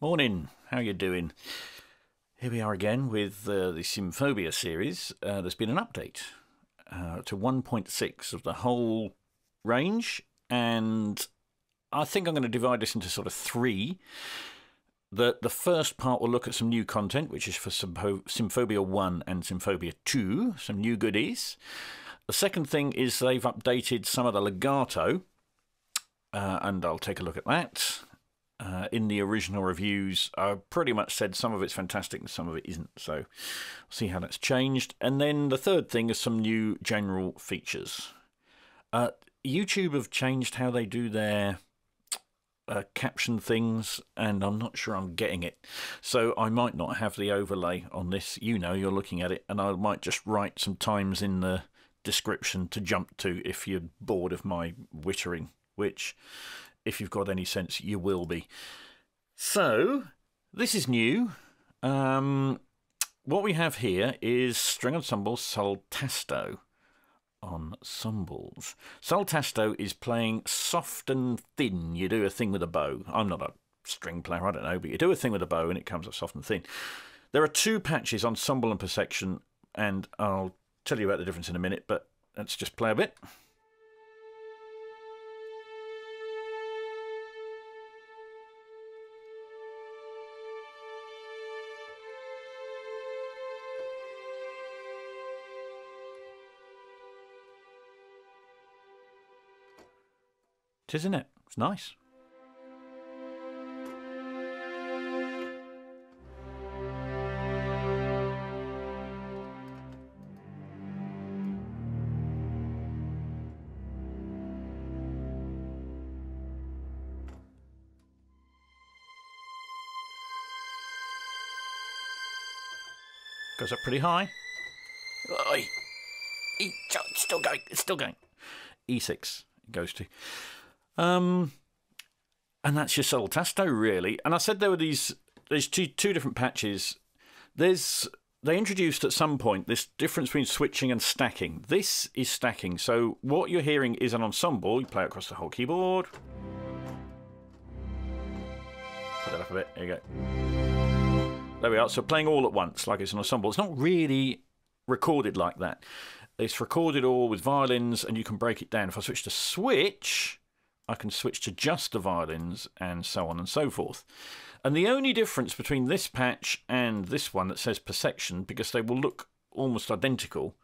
Morning, how are you doing? Here we are again with uh, the Symphobia series. Uh, there's been an update uh, to 1.6 of the whole range, and I think I'm going to divide this into sort of three. The, the first part will look at some new content, which is for Symphobia 1 and Symphobia 2, some new goodies. The second thing is they've updated some of the legato, uh, and I'll take a look at that. Uh, in the original reviews, I pretty much said some of it's fantastic and some of it isn't. So, we'll see how that's changed. And then the third thing is some new general features. Uh, YouTube have changed how they do their uh, caption things, and I'm not sure I'm getting it. So I might not have the overlay on this. You know, you're looking at it, and I might just write some times in the description to jump to if you're bored of my wittering, which, if you've got any sense, you will be. So, this is new. Um, what we have here is string ensemble sul tasto ensembles. Sul tasto is playing soft and thin. You do a thing with a bow. I'm not a string player, I don't know, but you do a thing with a bow and it comes up soft and thin. There are two patches, ensemble and persection, and I'll tell you about the difference in a minute, but let's just play a bit. Isn't it? It's nice. Goes up pretty high. Oi. E, it's still going. It's still going. E6 it goes to. Um, and that's your sul tasto, really. And I said there were these. There's two two different patches. There's they introduced at some point this difference between switching and stacking. This is stacking. So what you're hearing is an ensemble. You play across the whole keyboard. Put that up a bit. There you go. There we are. So playing all at once, like it's an ensemble. It's not really recorded like that. It's recorded all with violins, and you can break it down. If I switch to switch, I can switch to just the violins and so on and so forth. And the only difference between this patch and this one that says persection, because they will look almost identical,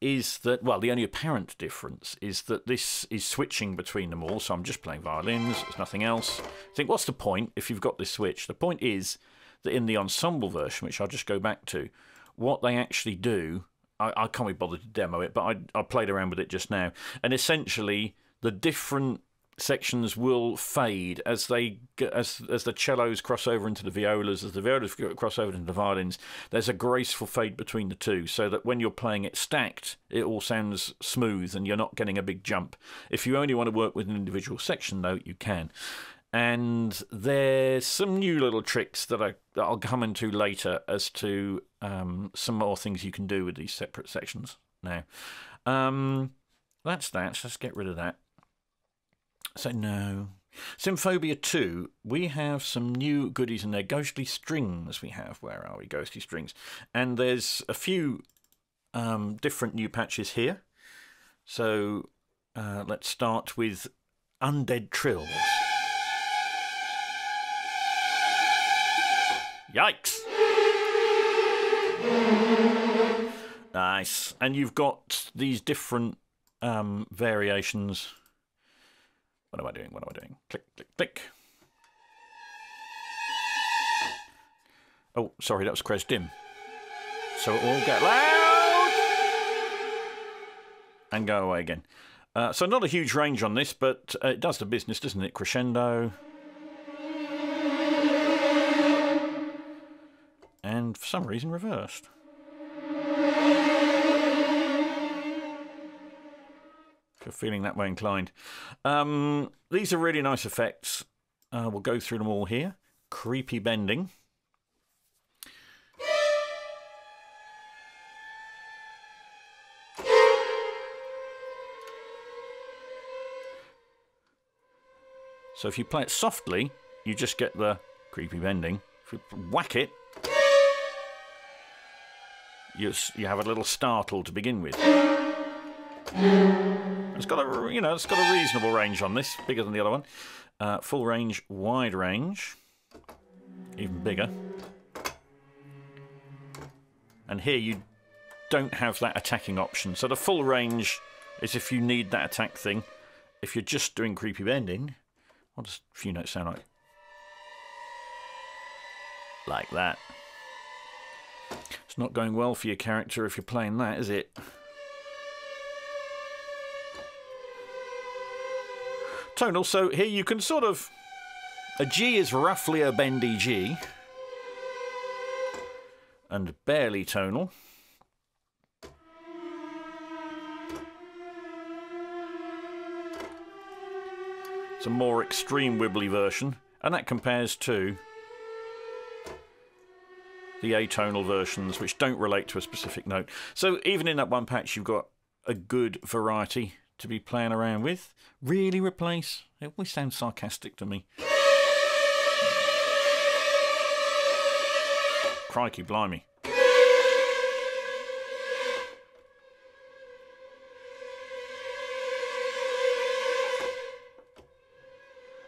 is that, well, the only apparent difference is that this is switching between them all. So I'm just playing violins, there's nothing else. I think, what's the point if you've got this switch? The point is that in the ensemble version, which I'll just go back to, what they actually do, I, I can't be bothered to demo it, but I, I played around with it just now. And essentially, the different sections will fade as they as as the cellos cross over into the violas as the violas cross over into the violins there's a graceful fade between the two so that when you're playing it stacked it all sounds smooth and you're not getting a big jump if you only want to work with an individual section though you can and there's some new little tricks that, I, that I'll come into later as to um, some more things you can do with these separate sections now. Um, that's that. So let's get rid of that. So, no. Symphobia 2, we have some new goodies in there. Ghostly strings, we have. Where are we? Ghostly strings. And there's a few um, different new patches here. So, uh, let's start with Undead Trills. Yikes! Nice. And you've got these different um, variations what am I doing? What am I doing? Click, click, click. Oh, sorry, that was Kres Dim. So it will get loud and go away again. Uh, so not a huge range on this, but uh, it does the business, doesn't it? Crescendo. And for some reason reversed. Feeling that way inclined. Um, these are really nice effects. Uh, we'll go through them all here. Creepy bending. So if you play it softly, you just get the creepy bending. If you whack it, you you have a little startle to begin with. It's got a you know it's got a reasonable range on this, bigger than the other one. Uh, full range, wide range, even bigger. And here you don't have that attacking option. So the full range is if you need that attack thing. If you're just doing creepy bending, what does a few notes sound like? Like that. It's not going well for your character if you're playing that, is it? Tonal, so here you can sort of... A G is roughly a bendy G. And barely tonal. It's a more extreme wibbly version. And that compares to the atonal versions, which don't relate to a specific note. So even in that one patch, you've got a good variety to be playing around with. Really replace? It always sounds sarcastic to me. Crikey, blimey.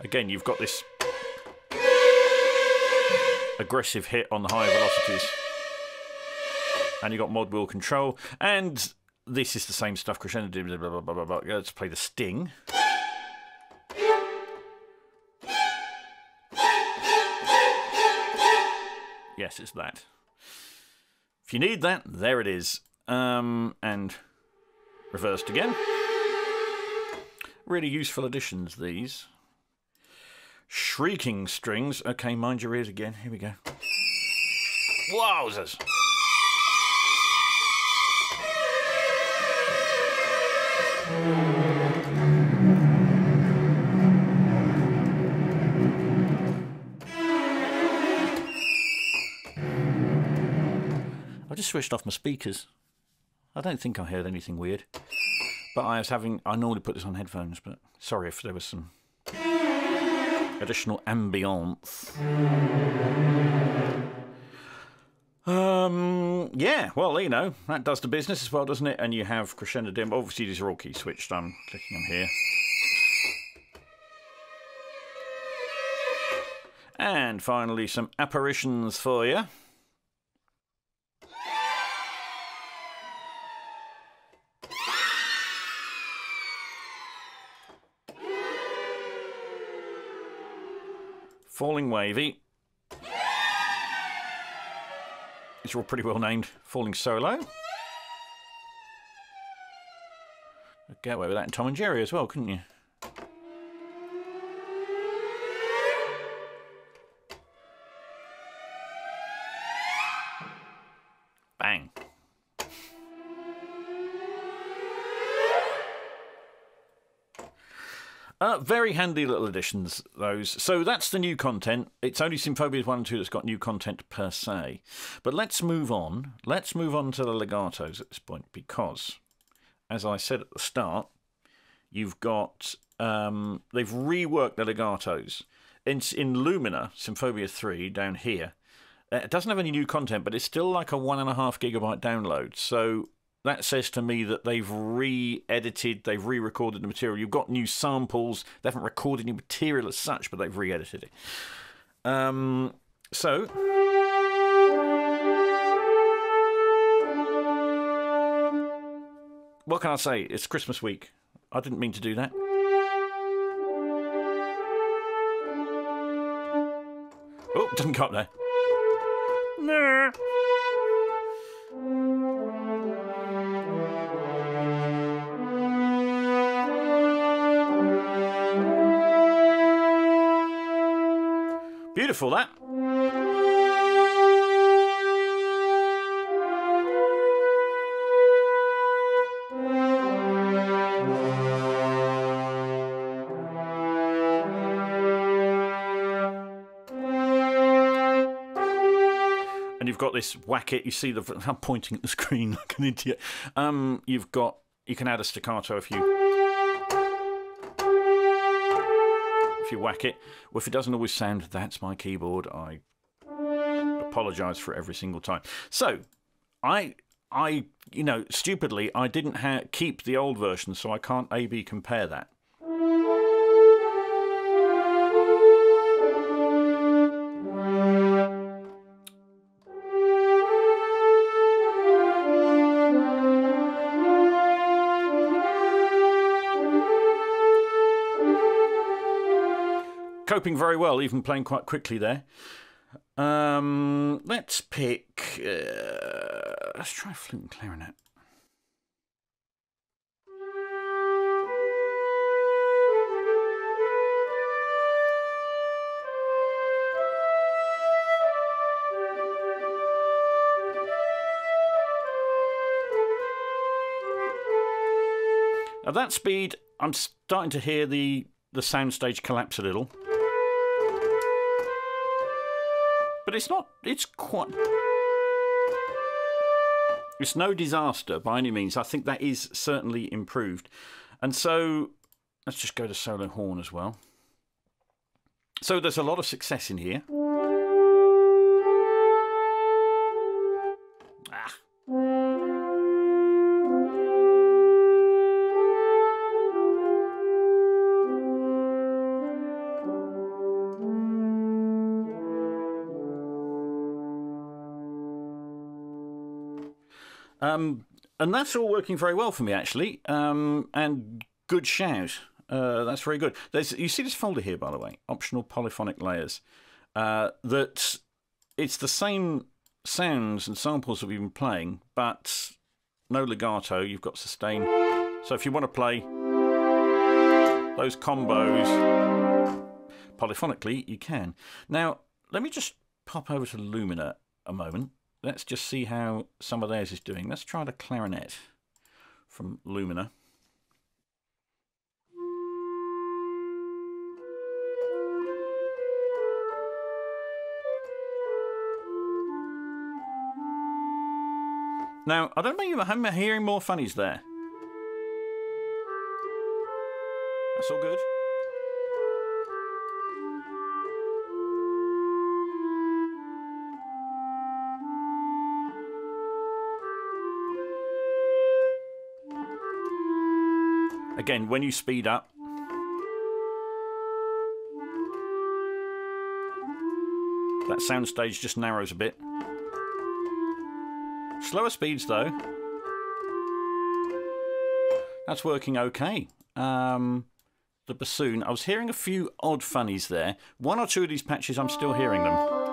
Again, you've got this aggressive hit on the higher velocities. And you've got mod wheel control. And this is the same stuff Crescendo did. Blah, blah, blah, blah, blah. Let's play the sting. Yes, it's that. If you need that, there it is. Um, and reversed again. Really useful additions, these. Shrieking strings. Okay, mind your ears again. Here we go. Wowzers! Switched off my speakers. I don't think I heard anything weird. But I was having. I normally put this on headphones, but sorry if there was some additional ambience. Um, yeah, well, you know, that does the business as well, doesn't it? And you have crescendo dim. Obviously, these are all key switched. I'm clicking on here. And finally, some apparitions for you. Falling Wavy. These are all pretty well named. Falling Solo. Get away with that in Tom and Jerry as well, couldn't you? Very handy little additions, those. So that's the new content. It's only Symphobias 1 and 2 that's got new content per se. But let's move on. Let's move on to the legatos at this point because, as I said at the start, you've got. Um, they've reworked the legatos. In, in Lumina, Symphobia 3, down here, uh, it doesn't have any new content, but it's still like a one and a half gigabyte download. So that says to me that they've re-edited, they've re-recorded the material. You've got new samples. They haven't recorded new material as such, but they've re-edited it. Um, so. What can I say? It's Christmas week. I didn't mean to do that. Oh, doesn't go up there. Nah. That. And you've got this whack it. You see the. I'm pointing at the screen like an idiot. Um, you've got. You can add a staccato if you you whack it. Well, if it doesn't always sound, that's my keyboard. I apologise for every single time. So, I, I, you know, stupidly, I didn't keep the old version, so I can't A/B compare that. Coping very well, even playing quite quickly there. Um, let's pick. Uh, let's try flute and clarinet. At that speed, I'm starting to hear the the soundstage collapse a little. But it's not, it's quite. It's no disaster by any means. I think that is certainly improved. And so let's just go to solo horn as well. So there's a lot of success in here. Um, and that's all working very well for me, actually. Um, and good shout. Uh, that's very good. There's, you see this folder here, by the way, optional polyphonic layers. Uh, that it's the same sounds and samples that we've been playing, but no legato. You've got sustain. So if you want to play those combos polyphonically, you can. Now, let me just pop over to Lumina a moment let's just see how some of theirs is doing. Let's try the clarinet from Lumina. Now, I don't know I'm hearing more funnies there. That's all good. Again, when you speed up, that soundstage just narrows a bit. Slower speeds though. That's working okay. Um, the bassoon, I was hearing a few odd funnies there. One or two of these patches, I'm still hearing them.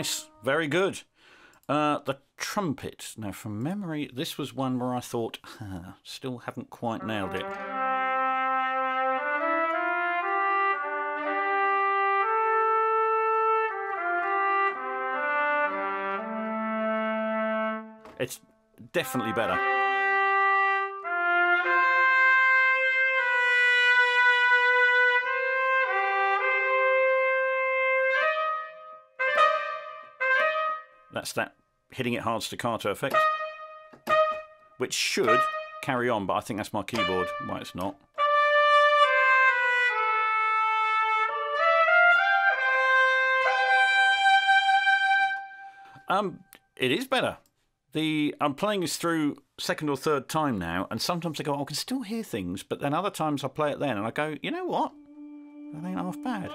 Nice, very good. Uh, the trumpet. Now, from memory, this was one where I thought, still haven't quite nailed it. It's definitely better. That's that hitting it hard staccato effect, which should carry on, but I think that's my keyboard. Why it's not. Um, it is better. The I'm playing this through second or third time now, and sometimes I go, oh, I can still hear things, but then other times I play it then, and I go, you know what? That ain't half bad.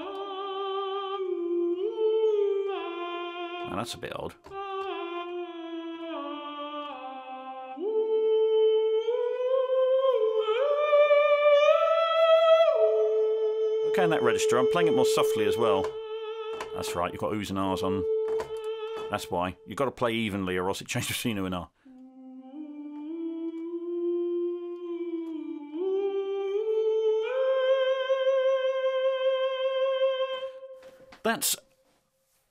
Now that's a bit odd. Okay, in that register, I'm playing it more softly as well. That's right, you've got oohs and ahs on. That's why. You've got to play evenly or else it changes between ooh and ah. That's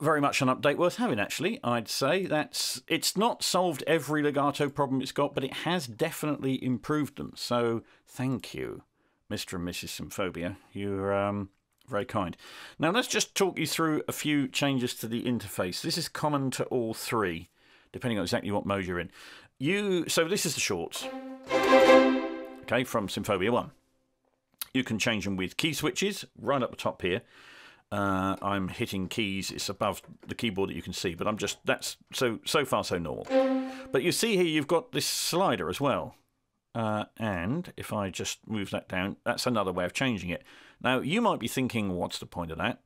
very much an update worth having, actually. I'd say that's it's not solved every legato problem it's got, but it has definitely improved them. So thank you, Mr. and Mrs. Symphobia. You're um, very kind. Now let's just talk you through a few changes to the interface. This is common to all three, depending on exactly what mode you're in. You so this is the shorts. Okay, from Symphobia One. You can change them with key switches right up the top here. Uh, I'm hitting keys. It's above the keyboard that you can see, but I'm just that's so so far so normal. But you see here, you've got this slider as well. Uh, and if I just move that down, that's another way of changing it. Now, you might be thinking, what's the point of that?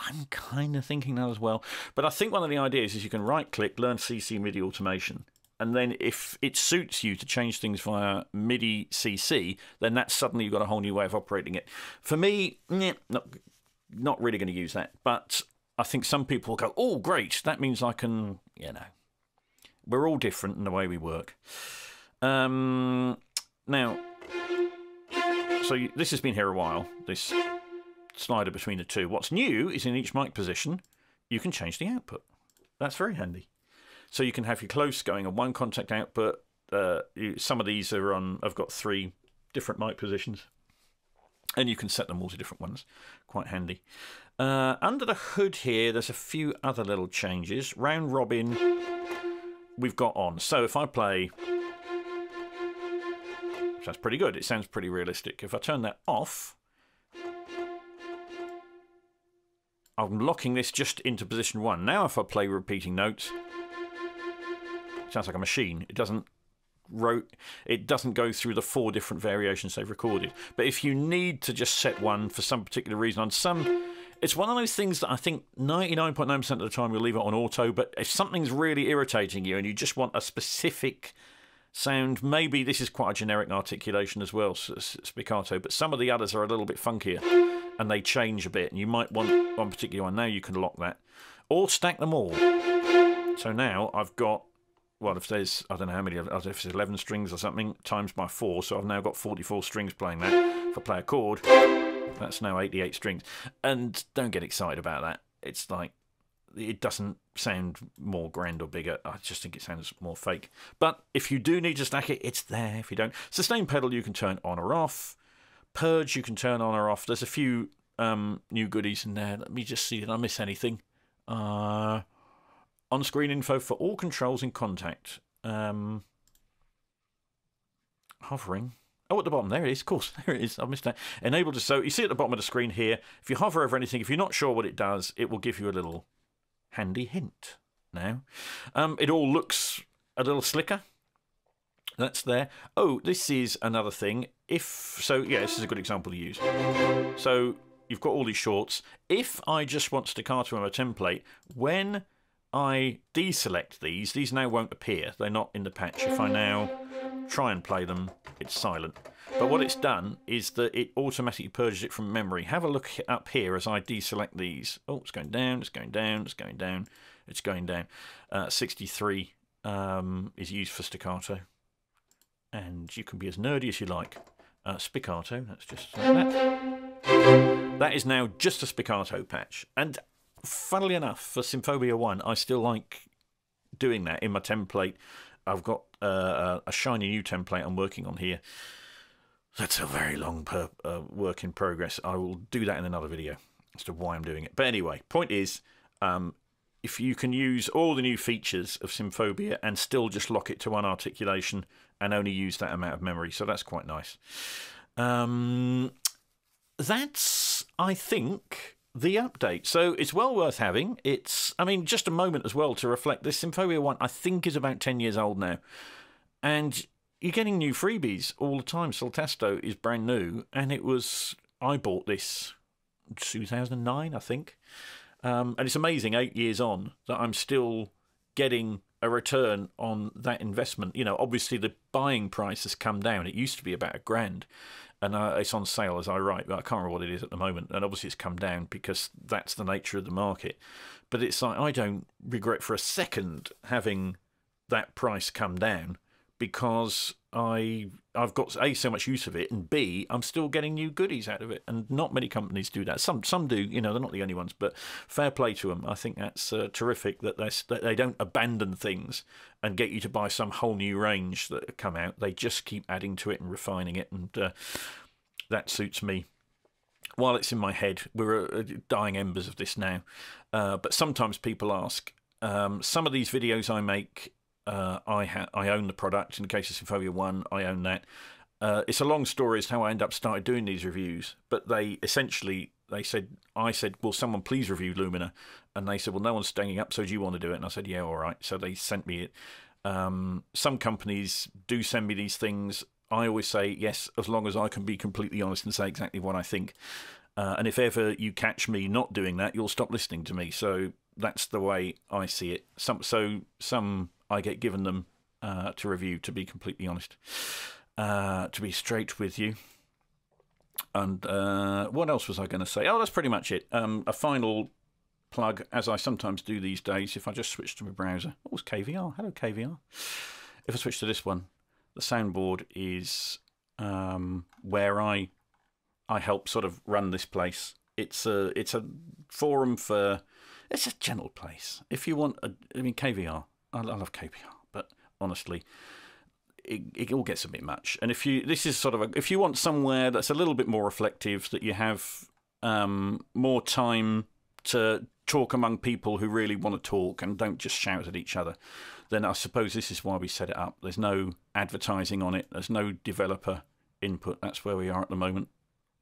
I'm kind of thinking that as well. But I think one of the ideas is you can right click, learn CC MIDI automation. And then if it suits you to change things via MIDI CC, then that's suddenly you've got a whole new way of operating it. For me, not, not really going to use that. But I think some people will go, oh, great, that means I can, you know. We're all different in the way we work. Um, now, so this has been here a while, this slider between the two. What's new is in each mic position, you can change the output. That's very handy. So you can have your close going on one Kontakt output. Uh, you, some of these are on, I've got three different mic positions. And you can set them all to different ones. Quite handy. Uh, under the hood here, there's a few other little changes. Round robin, we've got on. So if I play that's pretty good. It sounds pretty realistic. If I turn that off, I'm locking this just into position one. Now if I play repeating notes, it sounds like a machine. It doesn't wrote it doesn't go through the four different variations they've recorded. But if you need to just set one for some particular reason on some it's one of those things that I think 99.9% of the time you'll leave it on auto, but if something's really irritating you and you just want a specific sound. Maybe this is quite a generic articulation as well, spiccato, but some of the others are a little bit funkier and they change a bit. And you might want one particular one. Now you can lock that or stack them all. So now I've got, well, if there's, I don't know how many, if there's 11 strings or something, times by four. So I've now got 44 strings playing that. If I play a chord, that's now 88 strings. And don't get excited about that. It's like it doesn't sound more grand or bigger. I just think it sounds more fake. But if you do need to stack it, it's there. If you don't, sustain pedal you can turn on or off. Purge you can turn on or off. There's a few um, new goodies in there. Let me just see. Did I miss anything? Uh, on-screen info for all controls in Kontakt. Um, hovering. Oh, at the bottom, there it is. Of course, there it is. I missed that. Enabled to so you see at the bottom of the screen here. If you hover over anything, if you're not sure what it does, it will give you a little handy hint now. Um, it all looks a little slicker. That's there. Oh, this is another thing. If so, yeah, this is a good example to use. So you've got all these shorts. If I just want staccato on a template, when I deselect these, these now won't appear. They're not in the patch. If I now try and play them, it's silent. But what it's done is that it automatically purges it from memory. Have a look up here as I deselect these. Oh, it's going down, it's going down, it's going down, it's going down. Uh, 63 um, is used for staccato. And you can be as nerdy as you like. Uh, spiccato, that's just like that. That is now just a spiccato patch. And funnily enough, for Symphobia 1, I still like doing that in my template. I've got uh, a shiny new template I'm working on here that's a very long per, uh, work in progress. I will do that in another video as to why I'm doing it. But anyway, point is, um, if you can use all the new features of Symphobia and still just lock it to one articulation and only use that amount of memory, so that's quite nice. Um, that's, I think, the update. So it's well worth having. It's, I mean, just a moment as well to reflect. This Symphobia 1, I think, is about 10 years old now. And you're getting new freebies all the time. Sul tasto is brand new, and it was I bought this 2009, I think, um, and it's amazing. Eight years on, that I'm still getting a return on that investment. You know, obviously the buying price has come down. It used to be about a grand, and uh, it's on sale as I write, but I can't remember what it is at the moment. And obviously it's come down because that's the nature of the market. But it's like I don't regret for a second having that price come down because I I've got a so much use of it, and b I'm still getting new goodies out of it, and not many companies do that. Some some do, you know, they're not the only ones, but fair play to them. I think that's uh, terrific that they that they don't abandon things and get you to buy some whole new range that come out. They just keep adding to it and refining it, and uh, that suits me. While it's in my head, we're uh, dying embers of this now. Uh, but sometimes people ask. Um, some of these videos I make uh, I ha- I own the product. In the case of Symphobia One, I own that. Uh, it's a long story as to how I end up started doing these reviews, but they essentially they said I said, "Will someone please review Lumina?" And they said, "Well, no one's standing up, so do you want to do it?" And I said, "Yeah, all right." So they sent me it. Um, some companies do send me these things. I always say yes, as long as I can be completely honest and say exactly what I think. Uh, and if ever you catch me not doing that, you'll stop listening to me. So that's the way I see it. Some so some I get given them uh, to review, to be completely honest. Uh, to be straight with you. And uh, what else was I going to say? Oh, that's pretty much it. Um, a final plug, as I sometimes do these days, if I just switch to my browser. What was KVR? Hello, KVR. If I switch to this one, the soundboard is um, where I I help sort of run this place. It's a it's a forum for it's a general place. If you want, a, I mean KVR I, love KVR, but honestly, it, it all gets a bit much. And if you this is sort of a, if you want somewhere that's a little bit more reflective, that you have um, more time to talk among people who really want to talk and don't just shout at each other, then I suppose this is why we set it up. There's no advertising on it. There's no developer input. That's where we are at the moment.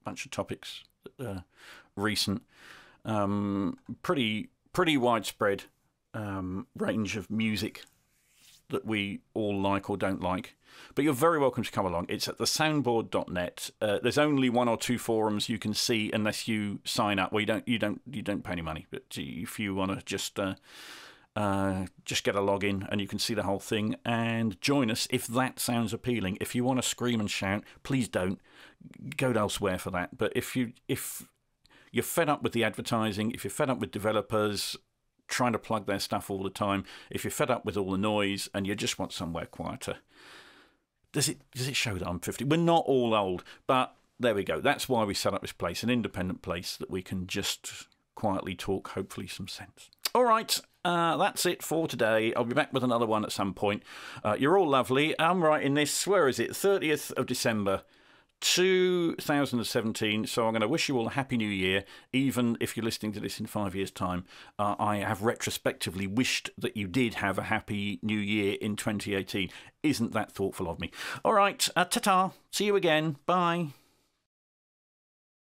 Bunch of topics, uh, recent, um, pretty pretty widespread um, range of music that we all like or don't like. But you're very welcome to come along. It's at thesoundboard.net. Uh, there's only one or two forums you can see unless you sign up. Well, you don't you don't you don't pay any money, but if you want to just uh, uh, just get a login and you can see the whole thing and join us if that sounds appealing. If you want to scream and shout, please don't go elsewhere for that. But if you if you're fed up with the advertising, if you're fed up with developers trying to plug their stuff all the time, if you're fed up with all the noise and you just want somewhere quieter, does it does it show that I'm 50? We're not all old, but there we go. That's why we set up this place, an independent place that we can just quietly talk, hopefully some sense. All right, uh, that's it for today. I'll be back with another one at some point. Uh, you're all lovely. I'm writing this, where is it? 30th of December. 2017. So I'm going to wish you all a happy new year, even if you're listening to this in five years' time. Uh, I have retrospectively wished that you did have a happy new year in 2018. Isn't that thoughtful of me? All right, uh, ta ta. See you again. Bye.